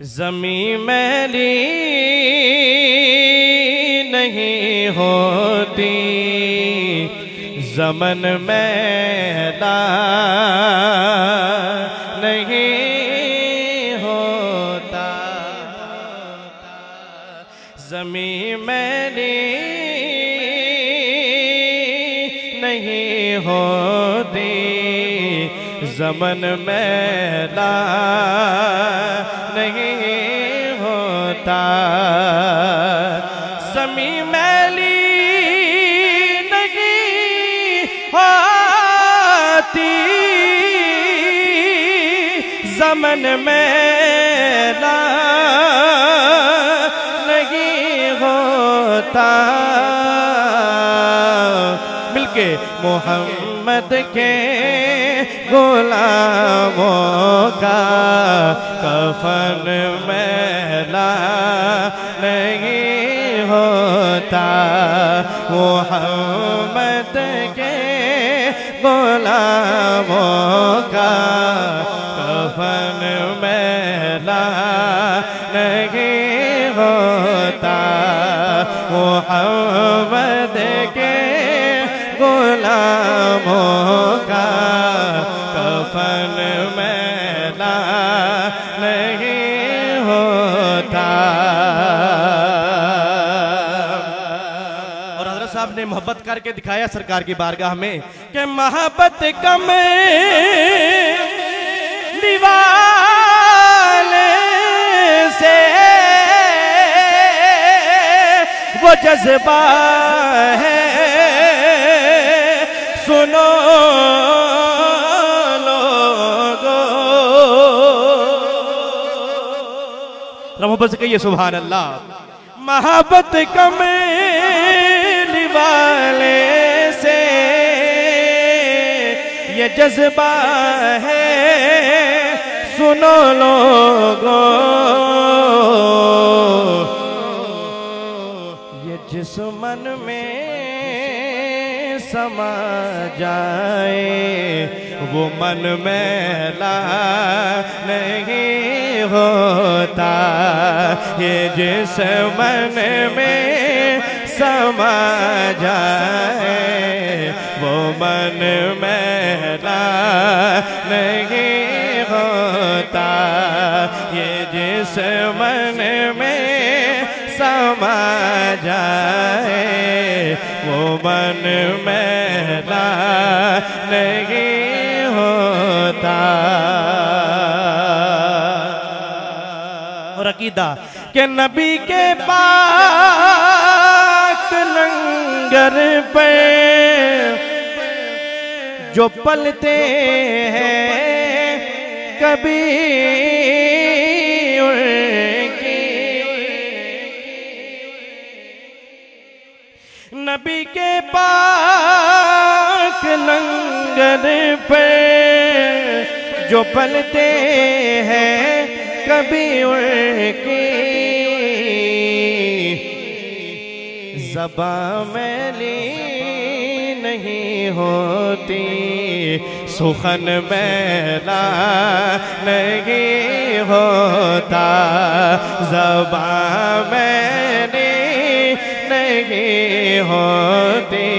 زمین میلی نہیں ہوتی زمن میلا نہیں ہوتا۔ زمین میلی نہیں ہوتی۔ زمن میلا نہیں ہوتا۔ زمین میلی نہیں ہوتی۔ زمن میلا نہیں ہوتا۔ مل کے محمد کے غلاموں کا کفن میلا نہیں ہوتا۔ محمد کے غلاموں کا کفن میلا نہیں ہوتا۔ محمد کے غلاموں کفن میلا نہیں ہوتا۔ اور حضرت صاحب نے محبت کر کے دکھایا سرکار کی بارگاہ میں کہ محبت کم دیوالے سے وہ جذبہ ہے۔ محبت سے کہیے سبحان اللہ۔ محبت کمیلی والے سے۔ یہ جذبہ ہے۔ سنو لوگو۔ یہ جس من میں سما جائے۔ وہ من میلا نہیں۔ ہوتا یہ جس من میں سما جائے وہ من میلا نہیں ہوتا یہ جس من میں سما جائے وہ من میلا نہیں ہوتا۔ عقیدہ کہ نبی کے پاک لنگر پہ جو پلتے ہیں، کبھی ان کی نبی کے پاک لنگر پہ جو پلتے ہیں کبھی ان کی زباں میلی نہیں ہوتی، سخن میلا نہیں ہوتا۔ زباں میلی نہیں ہوتی،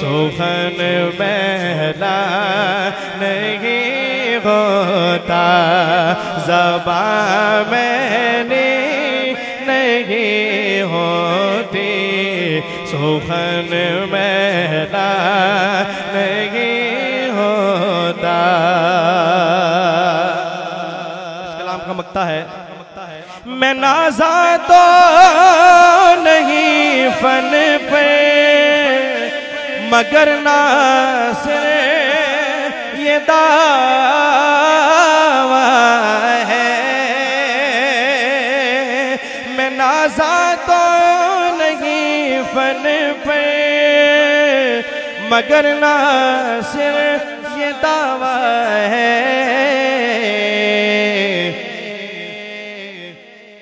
سخن میلا نہیں ہوتا۔ زباں میلی نہیں ہوتی، سخن میلا نہیں ہوتا۔ اس کلام کا مکتا ہے۔ میں نازا تو نہیں فن پہ، مگر ناصر یہ دعویٰ مگر ناصر، یہ دعویٰ ہے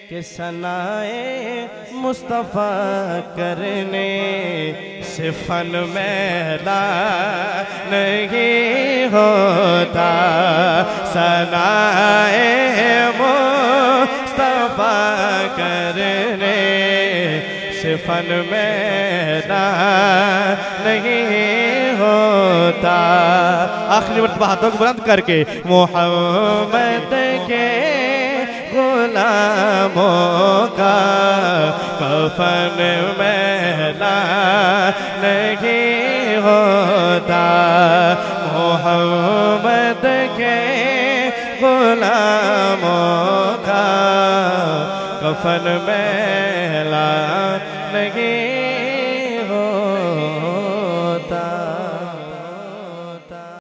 کہ سنائے مصطفیٰ کرنے سے فن میلا نہیں ہوتا۔ سنائے مصطفیٰ کرنے سے فن میرا نہیں ہوتا۔ آخری مرتبہ ہاتھوں کو بلند کر کے محمد کے غلاموں کا کفن میلا نہیں ہوتا۔ محمد کے غلاموں کا کفن میلا نہیں